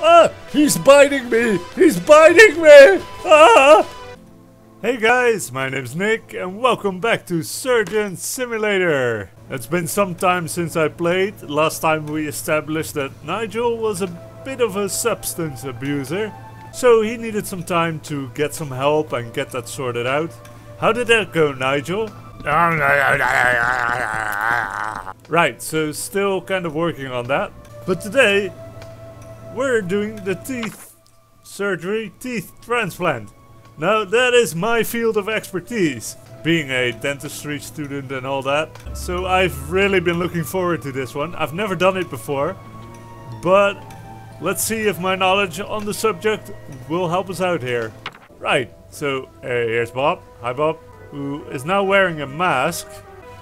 Ah! He's biting me! He's biting me! Ah! Hey guys, my name's Nick and welcome back to Surgeon Simulator. It's been some time since I played. Last time we established that Nigel was a bit of a substance abuser. So he needed some time to get some help and get that sorted out. How did that go, Nigel? Right, so still kind of working on that. But today, we're doing the teeth surgery, teeth transplant. Now, that is my field of expertise, being a dentistry student and all that. So I've really been looking forward to this one. I've never done it before, but let's see if my knowledge on the subject will help us out here. Right, so uh, here's Bob. Hi Bob. Who is now wearing a mask.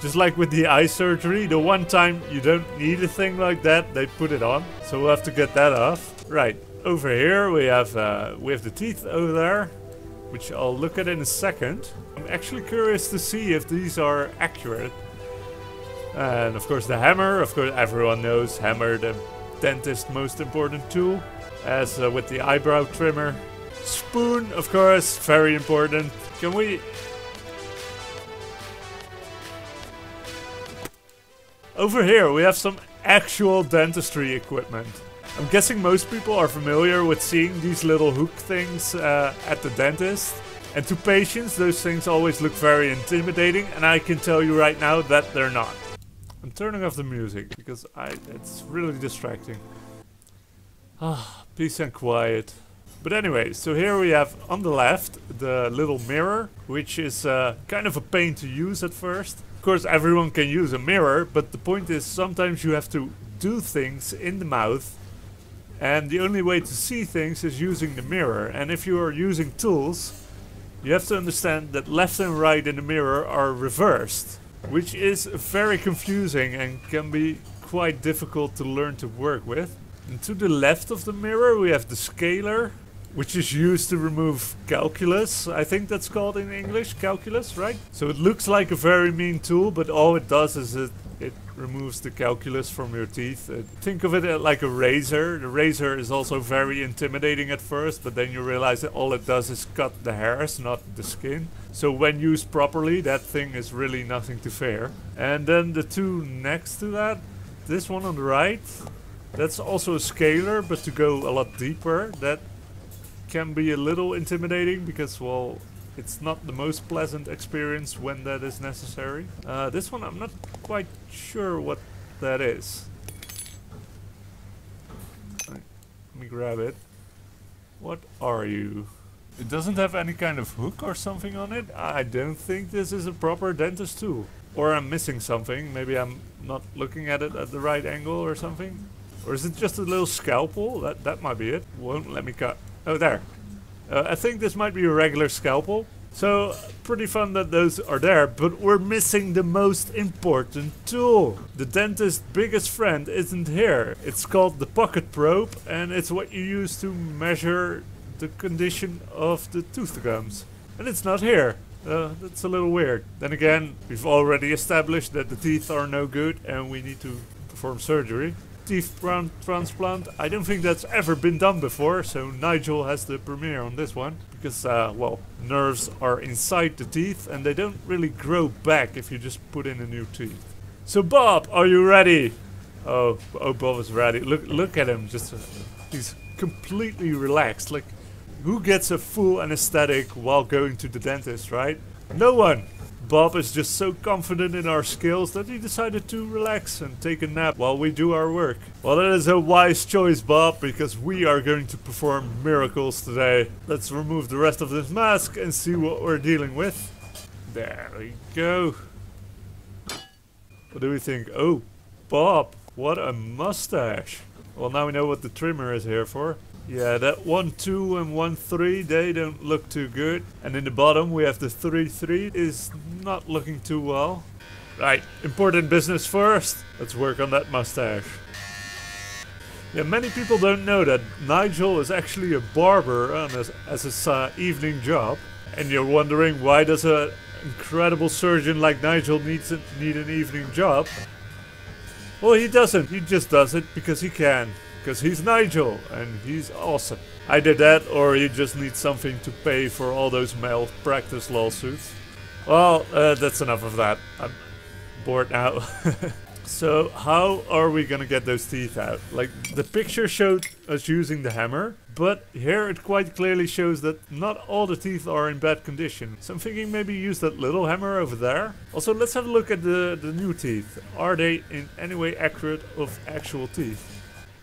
Just like with the eye surgery, the one time you don't need a thing like that, they put it on. So we'll have to get that off. Right, over here we have uh, we have the teeth over there, which I'll look at in a second. I'm actually curious to see if these are accurate. And of course the hammer, of course everyone knows hammer, the dentist most important tool. As uh, with the eyebrow trimmer. Spoon, of course, very important. Can we Over here we have some actual dentistry equipment. I'm guessing most people are familiar with seeing these little hook things uh, at the dentist. And to patients those things always look very intimidating and I can tell you right now that they're not. I'm turning off the music because I, it's really distracting. Ah, peace and quiet. But anyway, so here we have on the left the little mirror, which is uh, kind of a pain to use at first course everyone can use a mirror, but the point is sometimes you have to do things in the mouth and the only way to see things is using the mirror. And if you are using tools, you have to understand that left and right in the mirror are reversed, which is very confusing and can be quite difficult to learn to work with. And to the left of the mirror we have the scaler, which is used to remove calculus. I think that's called in English, calculus, right? So it looks like a very mean tool, but all it does is it, it removes the calculus from your teeth. Uh, think of it like a razor. The razor is also very intimidating at first, but then you realize that all it does is cut the hairs, not the skin. So when used properly, that thing is really nothing to fear. And then the two next to that, this one on the right, that's also a scaler, but to go a lot deeper, that can be a little intimidating because, well, it's not the most pleasant experience when that is necessary. Uh, this one I'm not quite sure what that is. Let me grab it. What are you? It doesn't have any kind of hook or something on it. I don't think this is a proper dentist tool. Or I'm missing something. Maybe I'm not looking at it at the right angle or something. Or is it just a little scalpel? That that might be it. Won't let me cut. Oh, there. Uh, I think this might be a regular scalpel. So, pretty fun that those are there, but we're missing the most important tool. The dentist's biggest friend isn't here. It's called the pocket probe, and it's what you use to measure the condition of the tooth gums. And it's not here. Uh, that's a little weird. Then again, we've already established that the teeth are no good and we need to perform surgery teeth transplant. I don't think that's ever been done before, so Nigel has the premiere on this one. Because, uh, well, nerves are inside the teeth and they don't really grow back if you just put in a new tooth. So Bob, are you ready? Oh, oh Bob is ready. Look, look at him, just, uh, he's completely relaxed. Like, who gets a full anesthetic while going to the dentist, right? No one. Bob is just so confident in our skills that he decided to relax and take a nap while we do our work. Well, that is a wise choice, Bob, because we are going to perform miracles today. Let's remove the rest of this mask and see what we're dealing with. There we go. What do we think? Oh, Bob, what a mustache. Well, now we know what the trimmer is here for. Yeah, that 1, 2 and 1, 3, they don't look too good. And in the bottom we have the 3, 3 is not looking too well. Right, important business first. Let's work on that mustache. Yeah, many people don't know that Nigel is actually a barber as, as his uh, evening job. And you're wondering why does an incredible surgeon like Nigel needs need an evening job? Well, he doesn't. He just does it because he can because he's Nigel and he's awesome. Either that or you just need something to pay for all those malpractice lawsuits. Well, uh, that's enough of that. I'm bored now. so how are we gonna get those teeth out? Like the picture showed us using the hammer, but here it quite clearly shows that not all the teeth are in bad condition. So I'm thinking maybe use that little hammer over there. Also, let's have a look at the, the new teeth. Are they in any way accurate of actual teeth?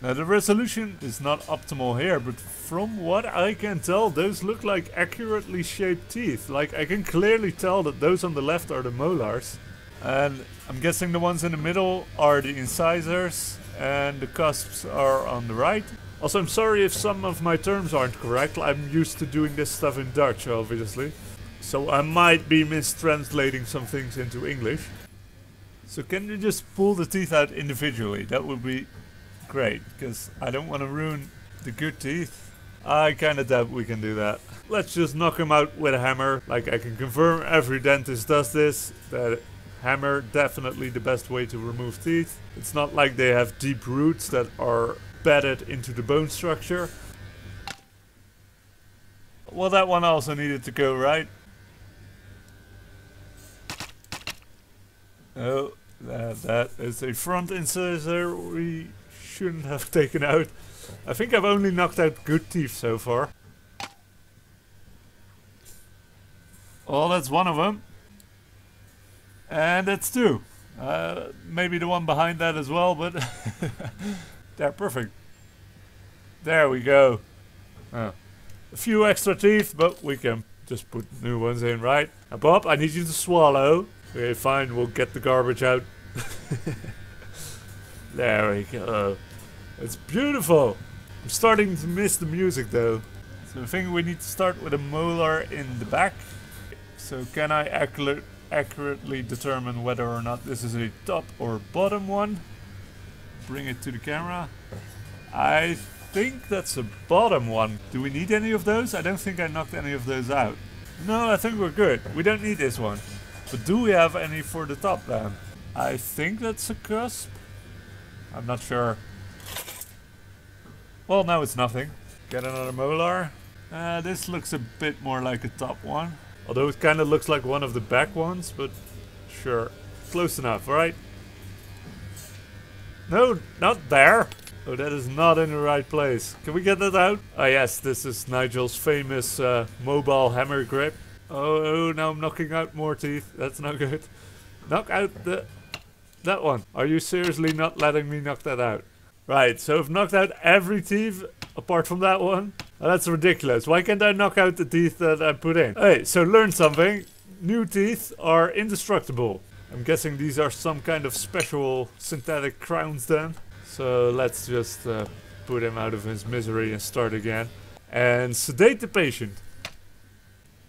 Now the resolution is not optimal here, but from what I can tell, those look like accurately shaped teeth. Like I can clearly tell that those on the left are the molars. And I'm guessing the ones in the middle are the incisors and the cusps are on the right. Also, I'm sorry if some of my terms aren't correct. I'm used to doing this stuff in Dutch, obviously. So I might be mistranslating some things into English. So can you just pull the teeth out individually? That would be great, because I don't want to ruin the good teeth. I kind of doubt we can do that. Let's just knock him out with a hammer. Like I can confirm every dentist does this. That hammer definitely the best way to remove teeth. It's not like they have deep roots that are bedded into the bone structure. Well, that one also needed to go right. Oh, that, that is a front incisor we shouldn't have taken out. I think I've only knocked out good teeth so far. Oh, that's one of them. And that's two. Uh, maybe the one behind that as well, but they're perfect. There we go. Oh. A few extra teeth, but we can just put new ones in, right? Now, Bob, I need you to swallow. Okay, fine, we'll get the garbage out. There we go. It's beautiful. I'm starting to miss the music though. So I think we need to start with a molar in the back. So can I accurate, accurately determine whether or not this is a top or bottom one? Bring it to the camera. I think that's a bottom one. Do we need any of those? I don't think I knocked any of those out. No, I think we're good. We don't need this one. But do we have any for the top then? I think that's a cusp. I'm not sure. Well, now it's nothing. Get another molar. Uh, this looks a bit more like a top one. Although it kind of looks like one of the back ones, but sure. Close enough, right? No, not there. Oh, that is not in the right place. Can we get that out? Oh yes, this is Nigel's famous uh, mobile hammer grip. Oh, oh, now I'm knocking out more teeth. That's not good. Knock out the that one. Are you seriously not letting me knock that out? Right, so I've knocked out every teeth apart from that one. Oh, that's ridiculous. Why can't I knock out the teeth that I put in? Hey, so learn something. New teeth are indestructible. I'm guessing these are some kind of special synthetic crowns then. So let's just uh, put him out of his misery and start again. And sedate the patient.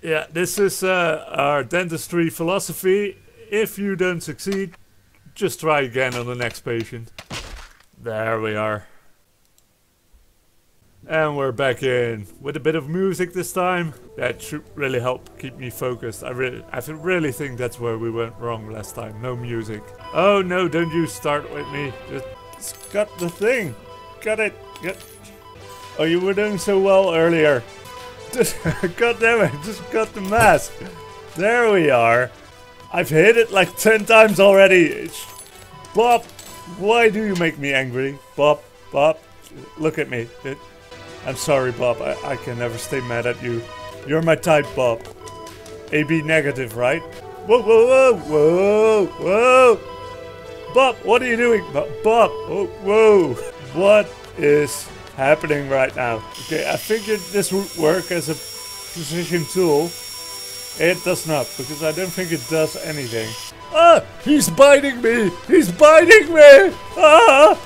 Yeah, this is uh, our dentistry philosophy. If you don't succeed, just try again on the next patient. There we are. And we're back in with a bit of music this time. That should really help keep me focused. I really, I really think that's where we went wrong last time. No music. Oh no! Don't you start with me. Just, cut the thing. Cut it. Get. Oh, you were doing so well earlier. Just, God damn it! Just cut the mask. There we are. I've hit it like 10 times already. It's... Bob, why do you make me angry? Bob, Bob, look at me. I'm sorry, Bob. I, I can never stay mad at you. You're my type, Bob. AB negative, right? Whoa, whoa, whoa, whoa, whoa. Bob, what are you doing? Bob, oh, whoa. What is happening right now? Okay, I figured this would work as a precision tool. It does not, because I don't think it does anything. Ah! He's biting me! He's biting me! Ah!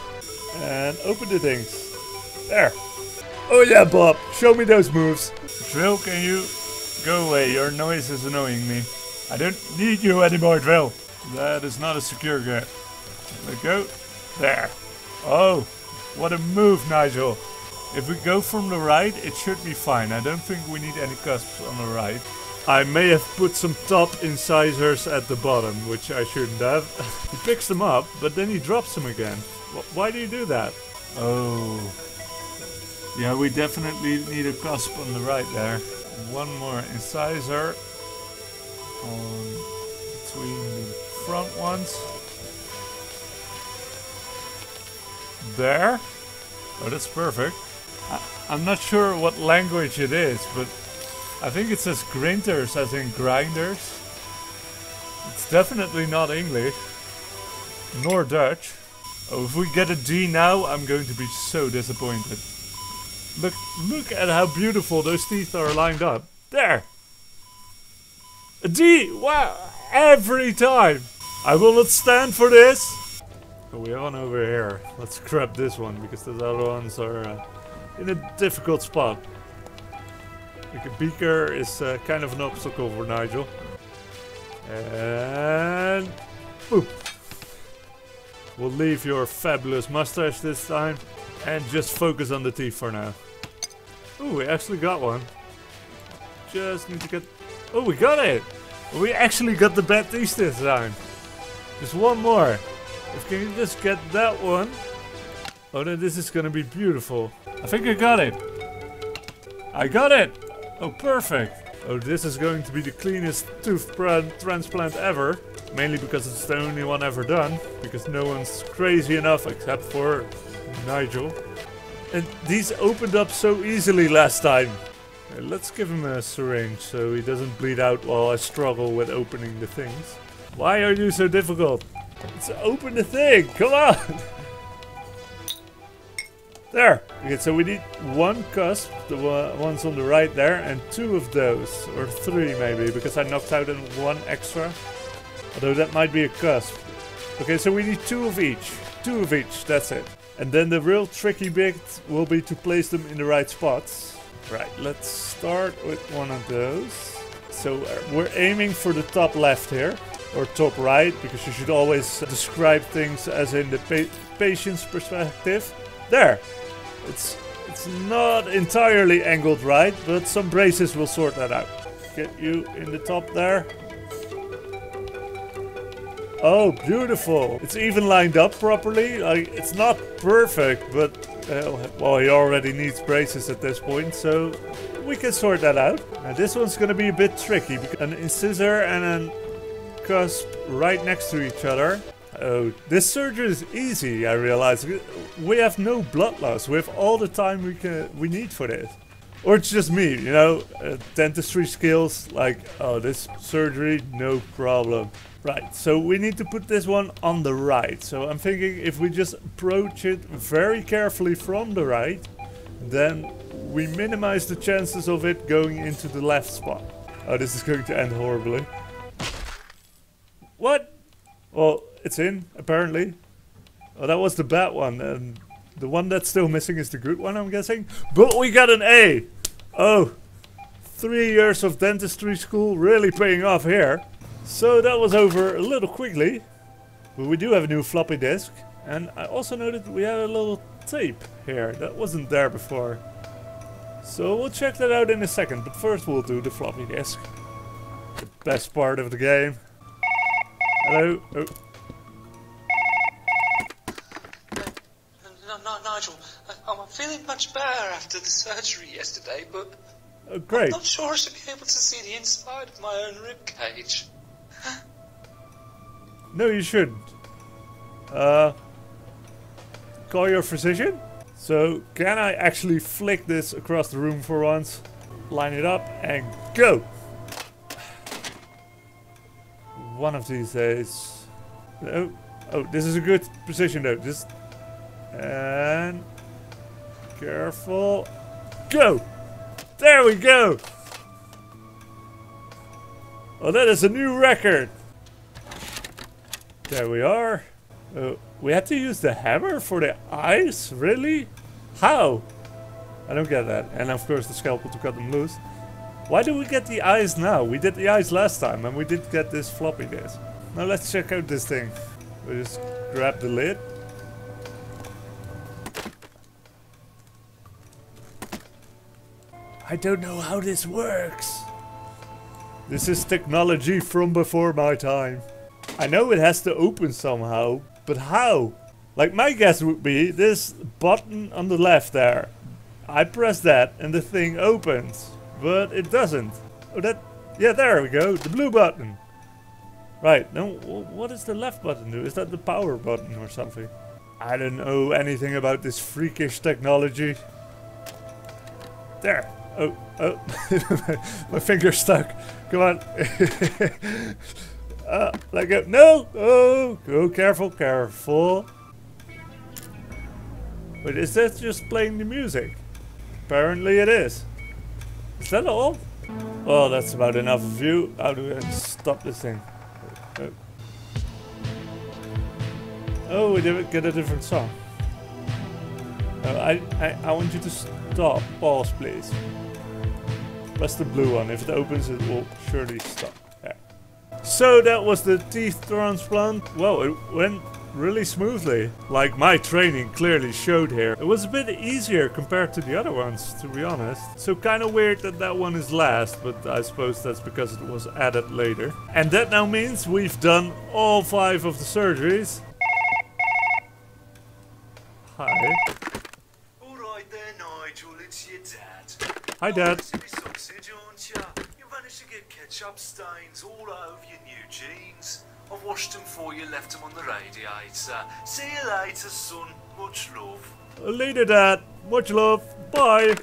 And open the things. There. Oh yeah, Bob. Show me those moves. Drill, can you go away? Your noise is annoying me. I don't need you anymore, Drill. That is not a secure gate. Let go. There. Oh, what a move, Nigel. If we go from the right, it should be fine. I don't think we need any cusps on the right. I may have put some top incisors at the bottom, which I shouldn't have. he picks them up, but then he drops them again. why do you do that? Oh. Yeah, we definitely need a cusp on the right there. One more incisor on between the front ones. There. Oh, that's perfect. I, am not sure what language it is, but I think it says grinters as in grinders. It's definitely not English. Nor Dutch. Oh, if we get a D now, I'm going to be so disappointed. Look, look at how beautiful those teeth are lined up. There! A D! Wow! Every time! I will not stand for this! We one over here. Let's grab this one, because the other ones are uh, in a difficult spot. A beaker is uh, kind of an obstacle for Nigel. And... Boop! We'll leave your fabulous mustache this time and just focus on the teeth for now. Oh, we actually got one. Just need to get... Oh, we got it! We actually got the bad teeth this time. Just one more. If can you just get that one. Oh, then this is gonna be beautiful. I think I got it. I got it! Oh, perfect. Oh, this is going to be the cleanest tooth transplant ever. Mainly because it's the only one ever done. Because no one's crazy enough except for Nigel. And these opened up so easily last time. Uh, let's give him a syringe so he doesn't bleed out while I struggle with opening the things. Why are you so difficult? Let's open the thing, come on! There! Okay, so we need one cusp, the ones on the right there, and two of those. Or three maybe, because I knocked out one extra. Although that might be a cusp. Okay, so we need two of each. Two of each, that's it. And then the real tricky bit will be to place them in the right spots. Right, let's start with one of those. So uh, we're aiming for the top left here, or top right, because you should always describe things as in the pa patient's perspective. There! It's, it's not entirely angled right, but some braces will sort that out. Get you in the top there. Oh, beautiful. It's even lined up properly. Like, it's not perfect, but... Uh, well, he already needs braces at this point, so we can sort that out. Now, this one's gonna be a bit tricky. An incisor and a cusp right next to each other. Oh, this surgery is easy, I realize. We have no blood loss. We have all the time we can we need for this. Or it's just me, you know, uh, dentistry skills, like, oh, this surgery, no problem. Right, so we need to put this one on the right. So I'm thinking if we just approach it very carefully from the right, then we minimize the chances of it going into the left spot. Oh, this is going to end horribly. What? Well, it's in, apparently. Oh, that was the bad one, and the one that's still missing is the good one, I'm guessing. But we got an A! Oh, three years of dentistry school really paying off here. So that was over a little quickly. But we do have a new floppy disk. And I also noted we had a little tape here. That wasn't there before. So we'll check that out in a second. But first we'll do the floppy disk. The best part of the game. Hello? Oh. No, no, Nigel, I'm feeling much better after the surgery yesterday, but oh, great. I'm not sure I should be able to see the inside of my own rib cage. No, you shouldn't. Uh, call your physician? So, can I actually flick this across the room for once? Line it up and go! One of these days... Oh, oh, this is a good position though. Just... And... Careful. Go! There we go! Oh, that is a new record! There we are. Uh, we had to use the hammer for the eyes? Really? How? I don't get that. And of course the scalpel to cut them loose. Why do we get the eyes now? We did the eyes last time and we did get this floppy disk. Now let's check out this thing. We just grab the lid. I don't know how this works. This is technology from before my time. I know it has to open somehow, but how? Like my guess would be this button on the left there. I press that and the thing opens, but it doesn't. Oh, that, yeah, there we go, the blue button. Right, now what does the left button do? Is that the power button or something? I don't know anything about this freakish technology. There. Oh, oh. My finger's stuck. Come on. uh, let go. No! Oh, go careful, careful. Wait, is that just playing the music? Apparently it is. Is that all? Oh, that's about enough of you. How do I stop this thing? Oh, oh we did get a different song. Oh, I, I, I want you to stop. Pause, please. Press the blue one. If it opens, it will surely stop. Yeah. So that was the teeth transplant. Well, it went really smoothly. Like my training clearly showed here. It was a bit easier compared to the other ones, to be honest. So kind of weird that that one is last, but I suppose that's because it was added later. And that now means we've done all five of the surgeries. Hi. Alright there, Nigel, it's your dad. Hi, Dad. Sausage, aren't you? You managed to get ketchup stains all over your new jeans. I've washed them for you, left them on the radiator. See you later, son. Much love. Later, Dad. Much love. Bye.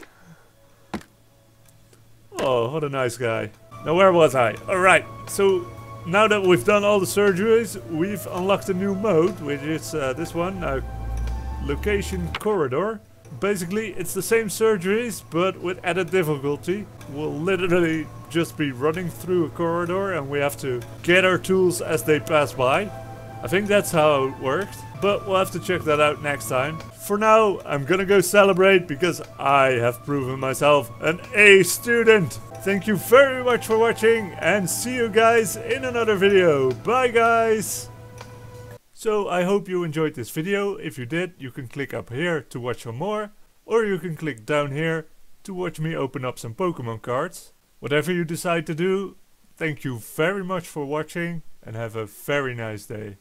Oh, what a nice guy. Now, where was I? Alright, so now that we've done all the surgeries, we've unlocked a new mode, which is uh, this one, uh, Location Corridor. Basically, it's the same surgeries, but with added difficulty. We'll literally just be running through a corridor and we have to get our tools as they pass by. I think that's how it worked, but we'll have to check that out next time. For now, I'm gonna go celebrate because I have proven myself an A student. Thank you very much for watching and see you guys in another video. Bye guys! So I hope you enjoyed this video. If you did, you can click up here to watch some more. Or you can click down here to watch me open up some Pokemon cards. Whatever you decide to do, thank you very much for watching and have a very nice day.